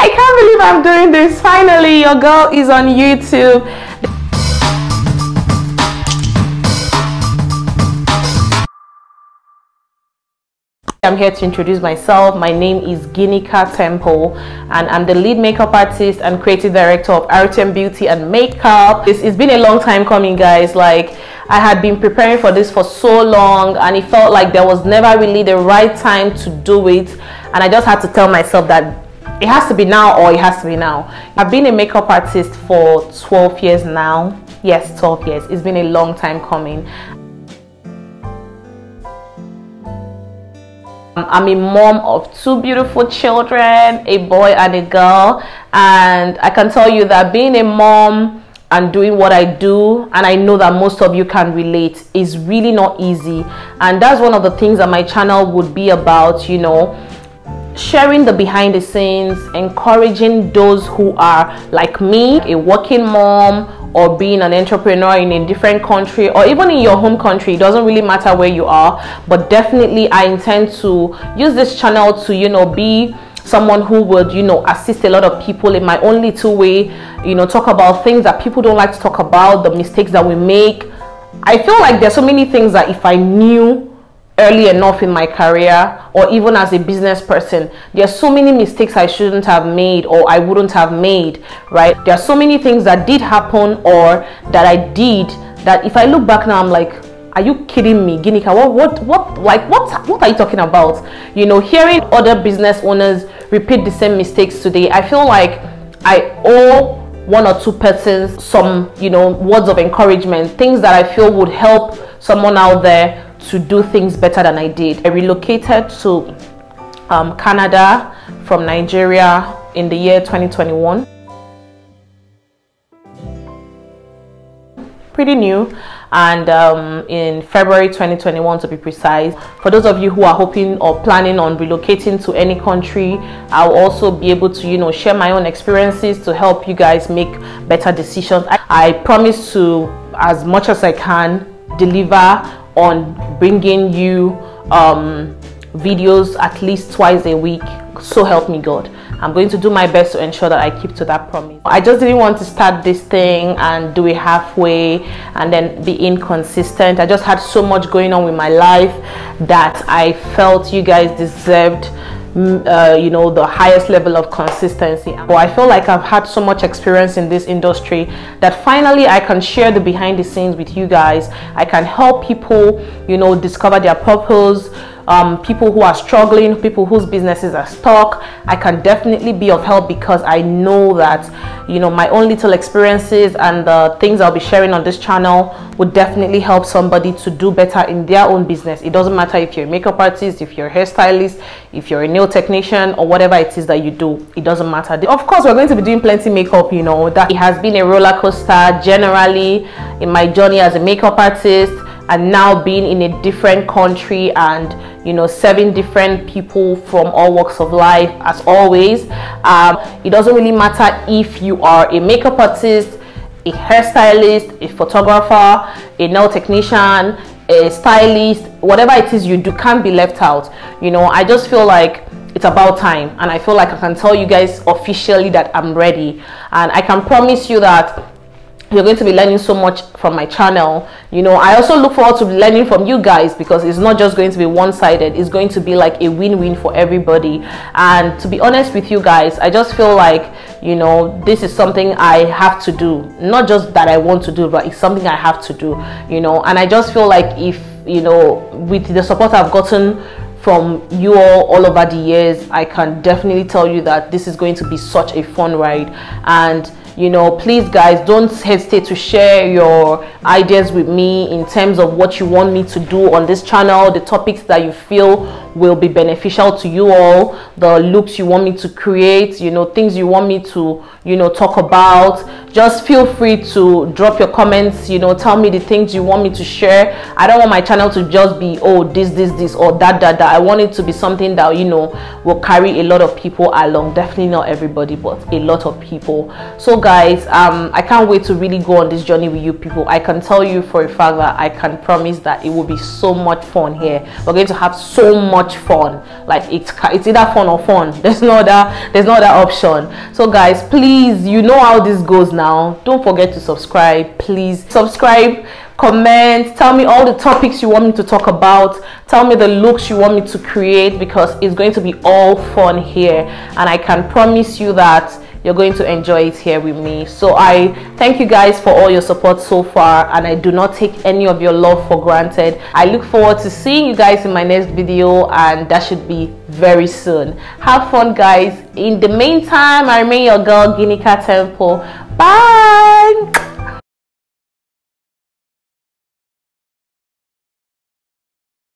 I can't believe I'm doing this. Finally, your girl is on YouTube. I'm here to introduce myself. My name is Ginika Temple and I'm the lead makeup artist and creative director of RTM Beauty and Makeup. It's, it's been a long time coming guys. Like I had been preparing for this for so long and it felt like there was never really the right time to do it. And I just had to tell myself that it has to be now or it has to be now. I've been a makeup artist for 12 years now. Yes, 12 years. It's been a long time coming. I'm a mom of two beautiful children, a boy and a girl. And I can tell you that being a mom and doing what I do, and I know that most of you can relate, is really not easy. And that's one of the things that my channel would be about, you know, sharing the behind the scenes, encouraging those who are like me, a working mom or being an entrepreneur in a different country or even in your home country it doesn't really matter where you are but definitely i intend to use this channel to you know be someone who would you know assist a lot of people in my own little way you know talk about things that people don't like to talk about the mistakes that we make. I feel like there's so many things that if i knew early enough in my career or even as a business person there are so many mistakes i shouldn't have made or i wouldn't have made right? There are so many things that did happen or that i did that if i look back now i'm like are you kidding me ginika? What what what like what what are you talking about? You know hearing other business owners repeat the same mistakes today i feel like i owe one or two persons some you know words of encouragement things that i feel would help someone out there to do things better than I did. I relocated to um, Canada from Nigeria in the year 2021. Pretty new and um, in February 2021 to be precise. For those of you who are hoping or planning on relocating to any country, I'll also be able to, you know, share my own experiences to help you guys make better decisions. I, I promise to, as much as I can, deliver on bringing you um, videos at least twice a week. So help me god. I'm going to do my best to ensure that i keep to that promise. I just didn't want to start this thing and do it halfway and then be inconsistent. I just had so much going on with my life that i felt you guys deserved uh, you know the highest level of consistency. But i feel like i've had so much experience in this industry that finally i can share the behind the scenes with you guys. I can help people you know discover their purpose um, people who are struggling, people whose businesses are stuck. I can definitely be of help because I know that, you know, my own little experiences and the things I'll be sharing on this channel would definitely help somebody to do better in their own business. It doesn't matter if you're a makeup artist, if you're a hairstylist, if you're a nail technician or whatever it is that you do, it doesn't matter. Of course, we're going to be doing plenty makeup, you know, that it has been a roller coaster generally in my journey as a makeup artist and now being in a different country and you know serving different people from all walks of life as always. Um, it doesn't really matter if you are a makeup artist a hairstylist a photographer a nail technician a stylist whatever it is you do can't be left out. You know i just feel like it's about time and i feel like i can tell you guys officially that i'm ready. And i can promise you that you're going to be learning so much from my channel. You know i also look forward to learning from you guys because it's not just going to be one-sided. It's going to be like a win-win for everybody. And to be honest with you guys i just feel like you know this is something i have to do. Not just that i want to do but it's something i have to do you know. And i just feel like if you know with the support i've gotten from you all all over the years i can definitely tell you that this is going to be such a fun ride. And you know please guys don't hesitate to share your ideas with me in terms of what you want me to do on this channel. The topics that you feel will be beneficial to you all the looks you want me to create you know things you want me to you know talk about. Just feel free to drop your comments you know tell me the things you want me to share. I don't want my channel to just be oh this this this or that that that. I want it to be something that you know will carry a lot of people along. Definitely not everybody but a lot of people. So guys um i can't wait to really go on this journey with you people. I can tell you for a fact that i can promise that it will be so much fun here. We're going to have so much fun. Like it's it's either fun or fun. There's no other there's no other option. So guys please you know how this goes now. Don't forget to subscribe please. Subscribe comment tell me all the topics you want me to talk about. Tell me the looks you want me to create because it's going to be all fun here. And i can promise you that you're going to enjoy it here with me. So i thank you guys for all your support so far and i do not take any of your love for granted. I look forward to seeing you guys in my next video and that should be very soon. Have fun guys. In the meantime i remain your girl ginika temple. Bye